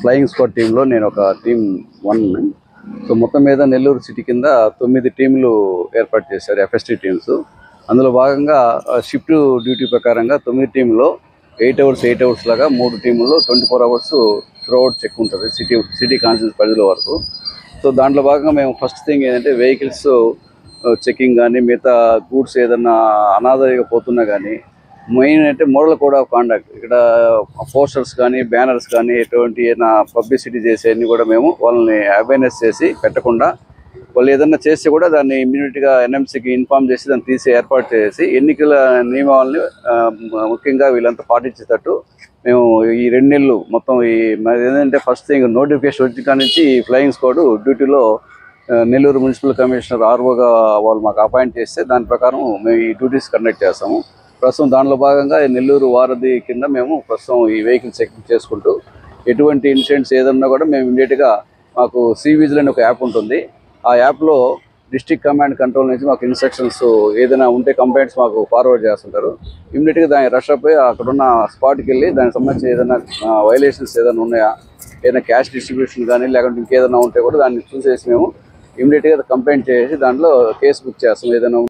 Flying squad టీంలో నేను ఒక టీం వన్ సో మొత్తం మీద నెల్లూరు సిటీ కింద తొమ్మిది టీంలు ఏర్పాటు చేశారు ఎఫ్ఎస్టీ టీమ్స్ అందులో భాగంగా షిఫ్ట్ డ్యూటీ ప్రకారంగా తొమ్మిది టీంలో ఎయిట్ అవర్స్ ఎయిట్ అవర్స్ లాగా మూడు టీంలో twenty four hours throughout check ఉంటుంది సిటీ సిటీ కాన్స్టిట్యూన్స్ పరిధిలో వరకు. సో దాంట్లో భాగంగా మేము ఫస్ట్ థింగ్ ఏంటంటే వెహికల్స్ చెకింగ్ కానీ మిగతా గూడ్స్ ఏదన్నా అనాథరిగా పోతున్నా కానీ మెయిన్ అంటే మోడల్ కోడ్ ఆఫ్ కాండక్ట్. ఇక్కడ పోస్టర్స్ కానీ బ్యానర్స్ కానీ ఎటువంటి ఏదైనా పబ్లిసిటీ చేసేవన్నీ కూడా మేము వాళ్ళని అవేర్నెస్ చేసి పెట్టకుండా వాళ్ళు ఏదన్నా చేస్తే కూడా దాన్ని ఇమ్మీడియట్గా ఎన్ఎంసీకి ఇన్ఫార్మ్ చేసి దాన్ని తీసి ఏర్పాటు చేసి ఎన్నికల నియమావళిని ముఖ్యంగా వీళ్ళంతా పాటించేటట్టు మేము ఈ రెండు నెలలు మొత్తం ఈ ఏంటంటే ఫస్ట్ థింగ్ నోటిఫికేషన్ వచ్చిన కాడి నుంచి ఈ ఫ్లయింగ్ స్క్వాడ్ డ్యూటీలో నెల్లూరు మున్సిపల్ కమిషనర్ ఆర్ఓగా వాళ్ళు మాకు అపాయింట్ చేస్తే దాని ప్రకారం మేము ఈ డ్యూటీస్ కండక్ట్ చేస్తాము. ప్రస్తుతం దానిలో భాగంగా నెల్లూరు వారధి కింద మేము ప్రస్తుతం ఈ వెహికల్ చెకింగ్ చేసుకుంటూ ఎటువంటి ఇన్సిడెంట్స్ ఏదన్నా కూడా మేము ఇమీడియట్గా మాకు సివిజిల్ అని ఒక యాప్ ఉంటుంది. ఆ యాప్లో డిస్ట్రిక్ట్ కమాండ్ కంట్రోల్ నుంచి మాకు ఇన్స్ట్రక్షన్స్ ఏదైనా ఉంటే కంప్లైంట్స్ మాకు ఫార్వర్డ్ చేస్తుంటారు. ఇమీడియట్గా దాన్ని రష్ అయిపోయి అక్కడున్న స్పాట్కి వెళ్ళి దానికి సంబంధించి ఏదైనా వైలేషన్స్ ఏదైనా ఉన్నాయా? ఏదైనా క్యాష్ డిస్ట్రిబ్యూషన్ కానీ లేకుంటే ఇంకేదైనా ఉంటే కూడా దాన్ని చూసేసి మేము ఇమీడియట్గా కంప్లైంట్ చేసి దాంట్లో కేసు బుక్ చేస్తాం. ఏదైనా